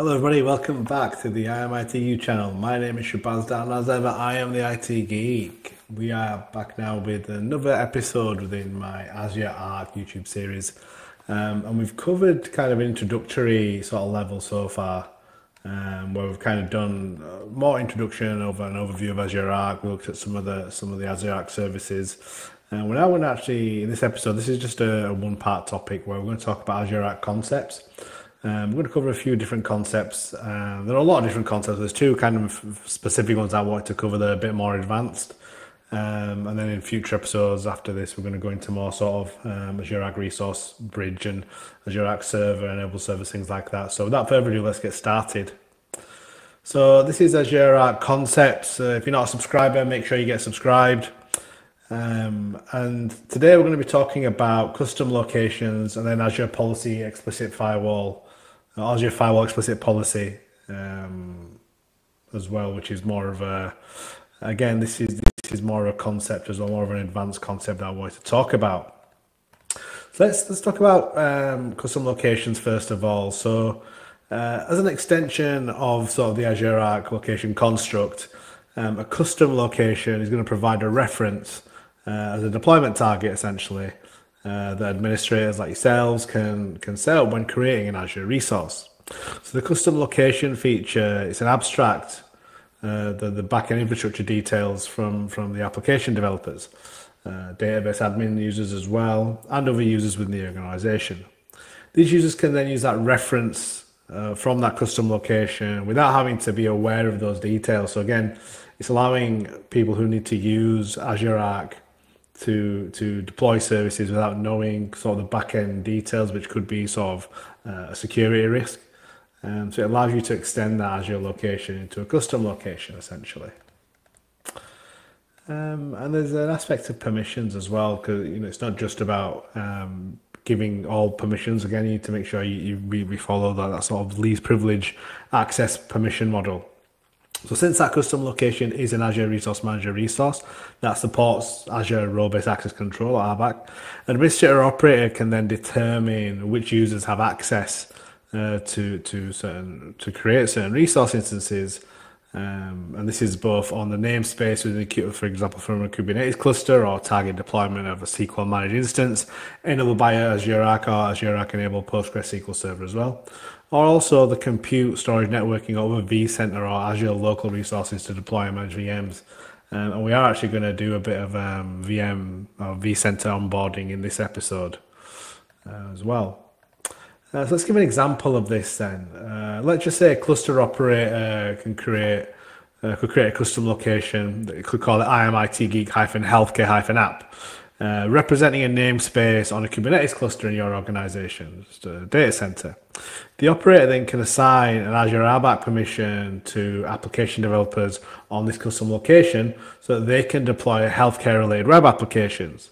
Hello, everybody. Welcome back to the IMITU channel. My name is Shabaz Darr. As ever, I am the IT Geek. We are back now with another episode within my Azure Arc YouTube series. Um, and we've covered kind of introductory sort of level so far, um, where we've kind of done uh, more introduction over an overview of Azure Arc. We looked at some of the some of the Azure Arc services. And we're now going to actually, in this episode, this is just a, a one part topic where we're going to talk about Azure Arc concepts. Um, we're going to cover a few different concepts. Uh, there are a lot of different concepts. There's two kind of specific ones I wanted to cover that are a bit more advanced. Um, and then in future episodes after this, we're going to go into more sort of um, Azure Arc Resource Bridge and Azure Arc Server, Enable Servers, things like that. So without further ado, let's get started. So this is Azure Arc Concepts. Uh, if you're not a subscriber, make sure you get subscribed. Um, and today we're going to be talking about custom locations and then Azure Policy Explicit Firewall Azure Firewall Explicit Policy um, as well, which is more of a, again, this is this is more of a concept as well, more of an advanced concept that I wanted to talk about. So let's let's talk about um, custom locations first of all. So uh, as an extension of sort of the Azure Arc location construct, um, a custom location is going to provide a reference uh, as a deployment target essentially uh, that administrators like yourselves can can set up when creating an Azure resource. So the custom location feature is an abstract, uh, the the backend infrastructure details from from the application developers, uh, database admin users as well, and other users within the organization. These users can then use that reference uh, from that custom location without having to be aware of those details. So again, it's allowing people who need to use Azure Arc to to deploy services without knowing sort of the back end details, which could be sort of uh, a security risk. Um, so it allows you to extend that Azure location into a custom location, essentially. Um, and there's an aspect of permissions as well, because you know it's not just about um, giving all permissions. Again, you need to make sure you, you we follow that, that sort of least privilege access permission model. So since that custom location is an Azure Resource Manager resource that supports Azure Role-Based Access Control or RBAC, an administrator operator can then determine which users have access uh, to to certain to create certain resource instances. Um, and this is both on the namespace within the, for example, from a Kubernetes cluster or target deployment of a SQL managed instance, enabled by Azure Arc or Azure Arc enabled PostgreSQL server as well or also the compute, storage, networking over vCenter or Azure local resources to deploy and manage VMs. Um, and we are actually going to do a bit of um, VM or vCenter onboarding in this episode uh, as well. Uh, so let's give an example of this then. Uh, let's just say a cluster operator can create uh, could create a custom location. That you could call it IMIT Geek hyphen healthcare hyphen app. Uh, representing a namespace on a Kubernetes cluster in your organization, just a data center. The operator then can assign an Azure RBAC permission to application developers on this custom location so that they can deploy healthcare related web applications.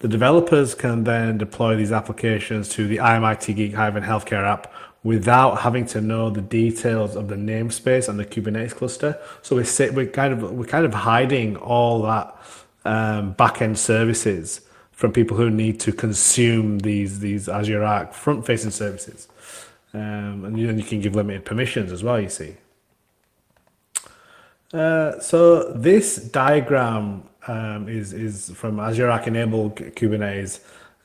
The developers can then deploy these applications to the IMIT Geek Healthcare app without having to know the details of the namespace and the Kubernetes cluster. So we sit, we're kind of we're kind of hiding all that um, back-end services from people who need to consume these these Azure Arc front-facing services, um, and then you can give limited permissions as well. You see. Uh, so this diagram um, is is from Azure Arc enabled Kubernetes,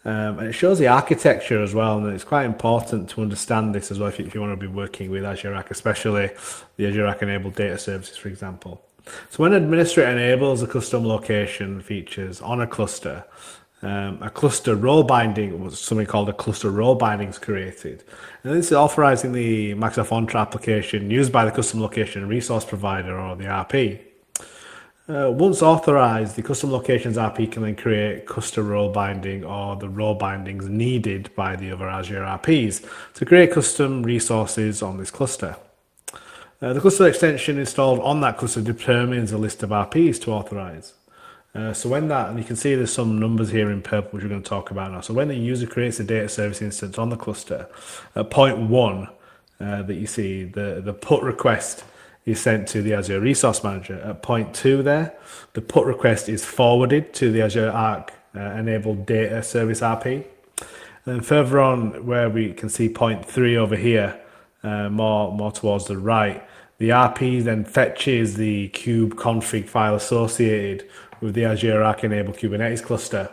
um, and it shows the architecture as well. And it's quite important to understand this as well if you, if you want to be working with Azure Arc, especially the Azure Arc enabled data services, for example. So when administrator enables a custom location features on a cluster, um, a cluster role binding was something called a cluster role binding is created. And this is authorizing the Microsoft Entra application used by the custom location resource provider or the RP. Uh, once authorized, the custom locations RP can then create custom role binding or the role bindings needed by the other Azure RPs to create custom resources on this cluster. Uh, the cluster extension installed on that cluster determines a list of RPs to authorize. Uh, so when that, and you can see there's some numbers here in purple, which we're going to talk about now. So when the user creates a data service instance on the cluster, at point one uh, that you see, the, the put request is sent to the Azure Resource Manager. At point two there, the put request is forwarded to the Azure Arc uh, enabled data service RP. And then further on, where we can see point three over here, uh, more more towards the right. The RP then fetches the kube config file associated with the Azure Arc enabled Kubernetes cluster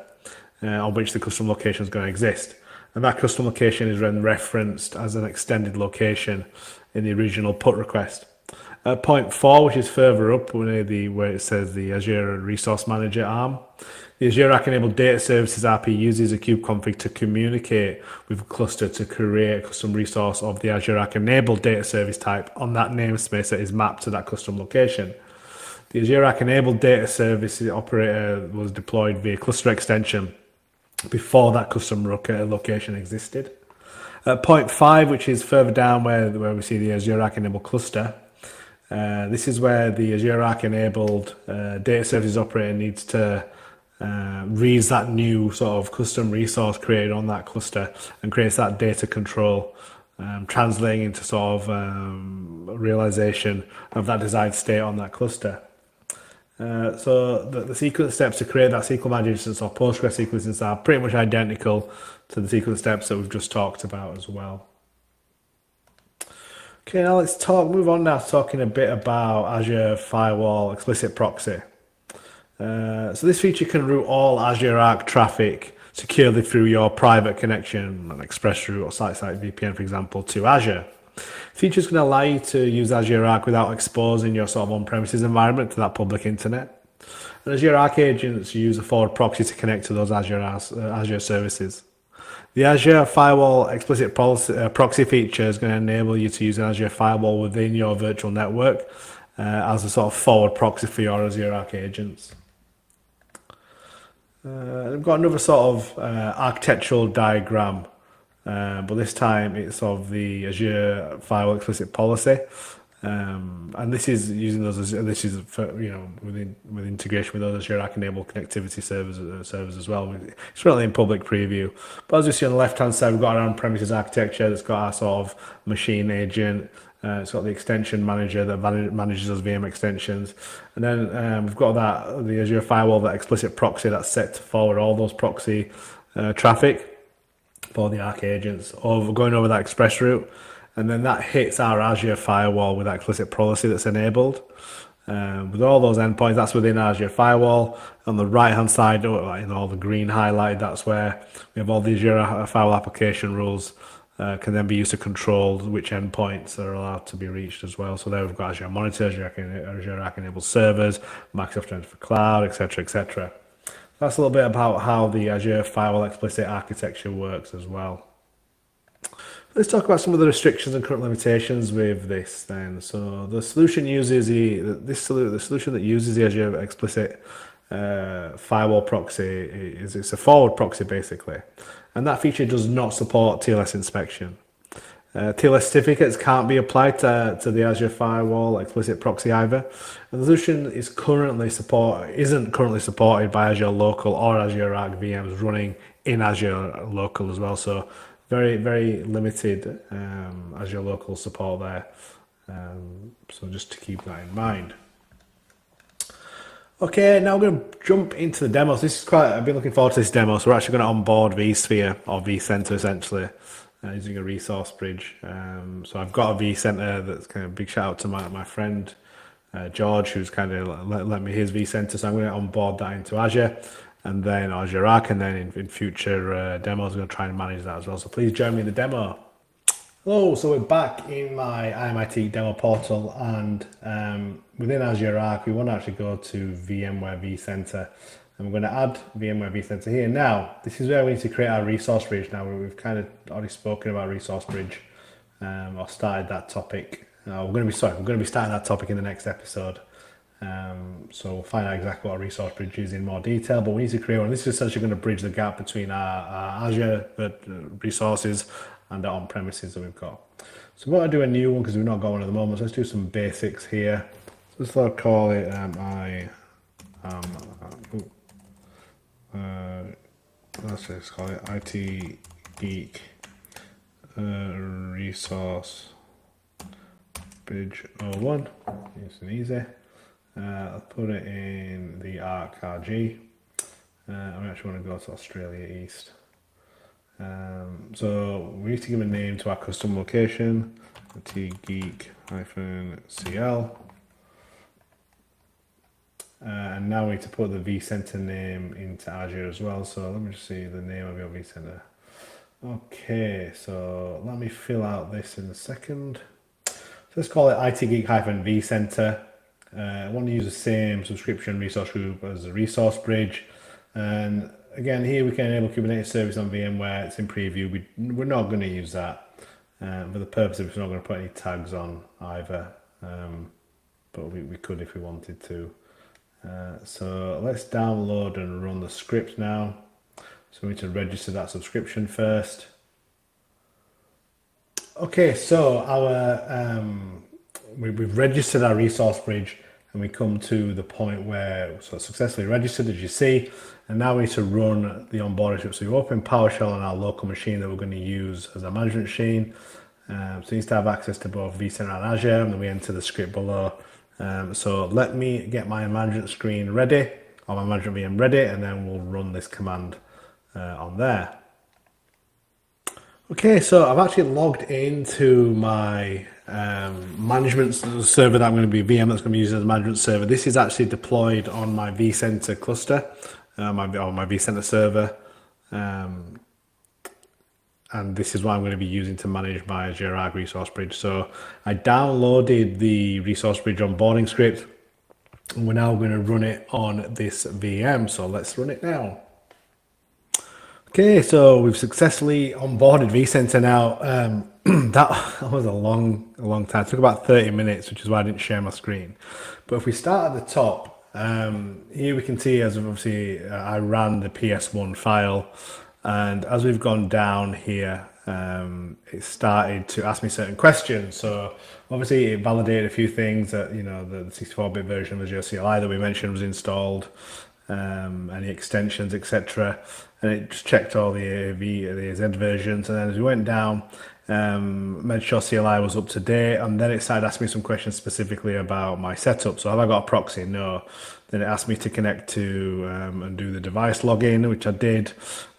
uh, on which the custom location is going to exist. And that custom location is then referenced as an extended location in the original put request. At point four, which is further up where, the, where it says the Azure Resource Manager arm, the Azure Arc enabled data services RP uses a kube config to communicate with cluster to create a custom resource of the Azure Arc enabled data service type on that namespace that is mapped to that custom location. The Azure Arc enabled data services operator was deployed via cluster extension before that custom uh, location existed. At point five, which is further down where, where we see the Azure Arc enabled cluster, uh, this is where the Azure Arc enabled uh, data services operator needs to uh, reads that new sort of custom resource created on that cluster and creates that data control, um, translating into sort of um, realization of that desired state on that cluster. Uh, so the, the, sequence steps to create that SQL Managed instance or Postgres sequences are pretty much identical to the sequence steps that we've just talked about as well. Okay, now let's talk. Move on now, talking a bit about Azure Firewall Explicit Proxy. Uh, so this feature can route all Azure Arc traffic securely through your private connection, an ExpressRoute or site-side VPN, for example, to Azure. Features can allow you to use Azure Arc without exposing your sort of on-premises environment to that public internet. And Azure Arc agents use a forward proxy to connect to those Azure, uh, Azure services. The Azure Firewall explicit uh, proxy feature is going to enable you to use an Azure Firewall within your virtual network uh, as a sort of forward proxy for your Azure Arc agents. Uh, I've got another sort of uh, architectural diagram, uh, but this time it's of the Azure Firewall explicit policy. Um, and this is using those. As, this is for, you know within with integration with Azure Arc enabled connectivity servers uh, servers as well. It's currently in public preview. But as you see on the left hand side, we've got our on premises architecture that's got our sort of machine agent. Uh, it's got the extension manager that manages those VM extensions, and then um, we've got that the Azure firewall, that explicit proxy that's set to forward all those proxy uh, traffic for the Arc agents, over going over that express route and then that hits our Azure firewall with that explicit policy that's enabled. Um, with all those endpoints, that's within Azure firewall. On the right hand side, oh, in all the green highlighted, that's where we have all the Azure firewall application rules. Uh, can then be used to control which endpoints are allowed to be reached as well. So there we've got Azure Monitor, Azure, Azure Arc enabled servers, Microsoft Engine for Cloud, etc., etc. That's a little bit about how the Azure Firewall explicit architecture works as well. Let's talk about some of the restrictions and current limitations with this then. So the solution uses the this the solution that uses the Azure explicit uh, firewall proxy is it's a forward proxy basically, and that feature does not support TLS inspection. Uh, TLS certificates can't be applied to, to the Azure Firewall explicit proxy either. And the solution is currently support isn't currently supported by Azure Local or Azure Arc VMs running in Azure Local as well. So very very limited um, Azure Local support there. Um, so just to keep that in mind. Okay, now we're going to jump into the demos. This is quite. I've been looking forward to this demo. So we're actually going to onboard vSphere or vCenter essentially. Uh, using a resource bridge. Um, so I've got a vCenter that's kind of big shout out to my, my friend uh, George, who's kind of let, let me his vCenter. So I'm going to onboard that into Azure and then Azure Arc, and then in, in future uh, demos, I'm going to try and manage that as well. So please join me in the demo. Hello, so we're back in my IMIT demo portal, and um, within Azure Arc, we want to actually go to VMware vCenter, and we're going to add VMware vCenter here. Now, this is where we need to create our resource bridge. Now, we've kind of already spoken about resource bridge, um, or started that topic. Uh, we're going to be sorry, we're going to be starting that topic in the next episode. Um, so we'll find out exactly what a resource bridge is in more detail, but we need to create one. This is essentially going to bridge the gap between our, our Azure uh, resources and our on-premises that we've got. So we're going to do a new one because we've not got one at the moment. So let's do some basics here. So let's call it um, I um, uh, let's just call it IT Geek uh, Resource Bridge 01. Nice and easy. Uh, I'll put it in the ARC RG. Uh, I actually want to go to Australia East. Um, so we need to give a name to our custom location, tgeek-cl. Uh, and now we need to put the vCenter name into Azure as well. So let me just see the name of your vCenter. Okay, so let me fill out this in a second. So let's call it IT Geek vCenter. Uh, I want to use the same subscription resource group as the resource bridge. And again, here we can enable Kubernetes service on VMware. It's in preview. We, we're not going to use that. Um, for the purpose of it, we're not going to put any tags on either. Um, but we, we could if we wanted to. Uh, so let's download and run the script now. So we need to register that subscription first. Okay, so our um, we, have registered our resource bridge and we come to the point where so successfully registered as you see and now we need to run the onboarding script. So we open PowerShell on our local machine that we're going to use as our management machine. Um, so you need to have access to both vCenter and Azure and then we enter the script below um, so let me get my management screen ready, or my management VM ready, and then we'll run this command uh, on there. Okay, so I've actually logged into my um, management server that I'm going to be VM that's going to be used as a management server. This is actually deployed on my vCenter cluster, uh, my, on my vCenter server. Um, and this is what I'm going to be using to manage my Azure Arc Resource Bridge. So I downloaded the Resource Bridge onboarding script, and we're now going to run it on this VM. So let's run it now. Okay, so we've successfully onboarded vCenter now. Um, that, was a long, a long time. It took about 30 minutes, which is why I didn't share my screen. But if we start at the top, um, here we can see as obviously uh, I ran the PS1 file and as we've gone down here, um, it started to ask me certain questions. So obviously it validated a few things that, you know, the 64-bit version of Azure CLI that we mentioned was installed, um, any extensions, etc. And it just checked all the AV, the AZ versions. And then as we went down, um, made sure CLI was up to date. And then it started asking me some questions specifically about my setup. So have I got a proxy? No. Then it asked me to connect to um, and do the device login, which I did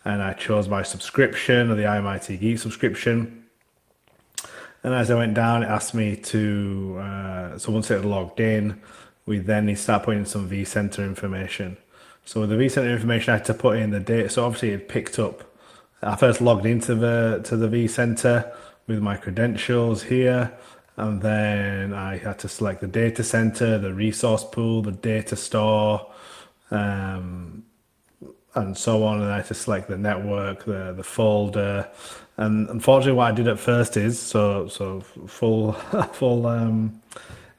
and I chose my subscription or the IMIT Geek subscription. And as I went down, it asked me to, uh, so once it had logged in, we then need to start putting in some vCenter information. So the vCenter information, I had to put in the data. So obviously it picked up, I first logged into the, to the vCenter with my credentials here. And then I had to select the data center, the resource pool, the data store, um, and so on. And I had to select the network, the the folder. And unfortunately, what I did at first is so so full full um,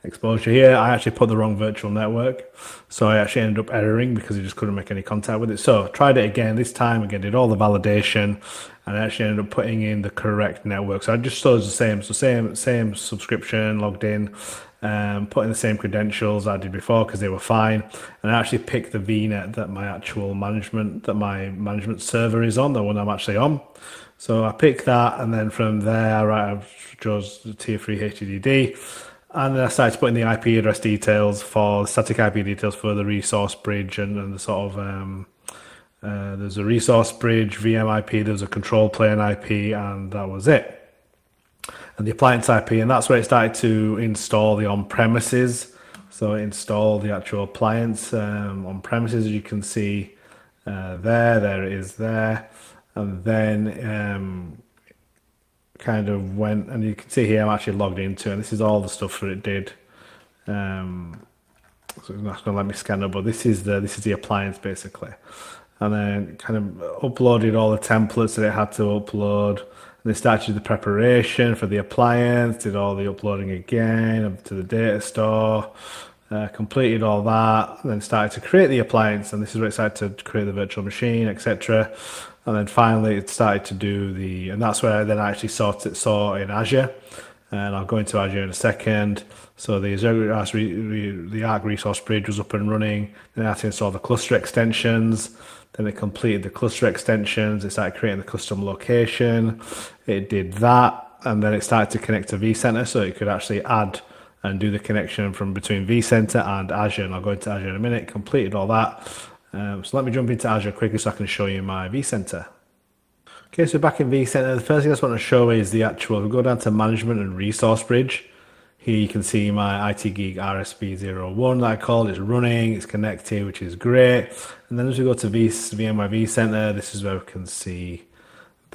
exposure here. I actually put the wrong virtual network, so I actually ended up erroring because I just couldn't make any contact with it. So tried it again. This time again, did all the validation, and I actually ended up putting in the correct network. So I just saw the same, so same same subscription logged in um, put in the same credentials I did before because they were fine, and I actually picked the VNet that my actual management that my management server is on, the one I'm actually on. So I picked that, and then from there, I chose the tier three HDD, and then I started putting the IP address details for static IP details for the resource bridge and, and the sort of um, uh, there's a resource bridge VM IP, there's a control plane IP, and that was it and the appliance IP, and that's where it started to install the on premises. So install the actual appliance um, on premises, as you can see uh, there. There it is there, and then um, kind of went, and you can see here I'm actually logged into, and this is all the stuff that it did. Um, so it's not going to let me scan it, but this is the this is the appliance basically, and then kind of uploaded all the templates that it had to upload. And they started the preparation for the appliance, did all the uploading again up to the data store, uh, completed all that, then started to create the appliance, and this is where it started to create the virtual machine, etc. And then finally, it started to do the, and that's where I then actually saw it saw in Azure, and I'll go into Azure in a second. So the Azure, the Arc Resource Bridge was up and running. Then I had to install the cluster extensions. Then it completed the cluster extensions. It started creating the custom location. It did that, and then it started to connect to vCenter, so it could actually add and do the connection from between vCenter and Azure. And I'll go into Azure in a minute. Completed all that. Um, so let me jump into Azure quickly so I can show you my vCenter. Okay, so back in vCenter, the first thing I just want to show is the actual, we go down to management and resource bridge. Here you can see my IT Geek RSP01 that I called. It's running, it's connected, which is great. And then as we go to v, VMware vCenter, this is where we can see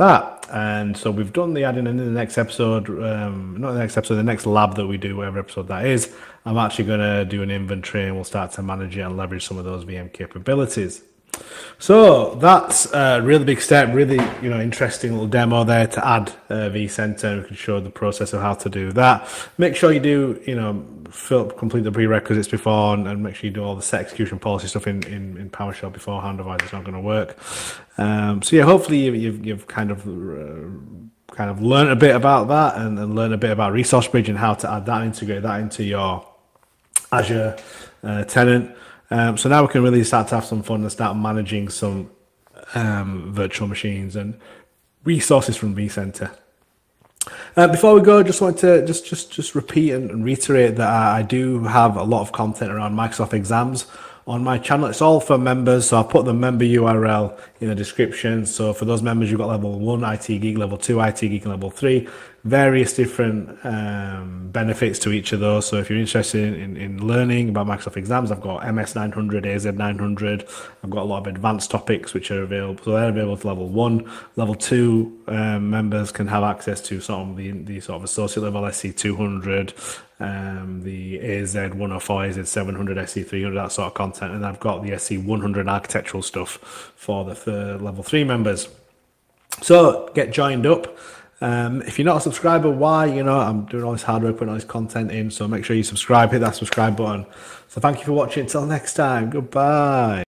that. And so we've done the adding in the next episode, um, not the next episode, the next lab that we do, whatever episode that is. I'm actually going to do an inventory and we'll start to manage it and leverage some of those VM capabilities. So that's a really big step, really you know interesting little demo there to add uh, vCenter. We can show the process of how to do that. Make sure you do you know fill, complete the prerequisites before, and, and, make sure you do all the set execution policy stuff in, in, in PowerShell beforehand. Otherwise, it's not going to work. Um, so yeah, hopefully you've, you've, you've kind of uh, kind of learned a bit about that and, and learn a bit about Resource Bridge and how to add that, integrate that into your Azure uh, tenant. Um, so now we can really start to have some fun and start managing some um, virtual machines and resources from vCenter. Uh, before we go, I just want to just just just repeat and reiterate that I do have a lot of content around Microsoft exams on my channel. It's all for members, so I'll put the member URL in the description. So for those members, you've got level one IT Geek, level two IT Geek, and level three. Various different um, benefits to each of those. So if you're interested in, in learning about Microsoft exams, I've got MS 900, AZ 900. I've got a lot of advanced topics which are available. So they're available to level one. Level two um, members can have access to sort of the, the sort of associate level SC 200, um, the AZ 104, AZ 700, SC 300, that sort of content. And I've got the SC 100 architectural stuff for the third, level three members. So get joined up. Um, if you're not a subscriber, why? You know, I'm doing all this hard work, putting all this content in. So make sure you subscribe, hit that subscribe button. So thank you for watching. Until next time, goodbye.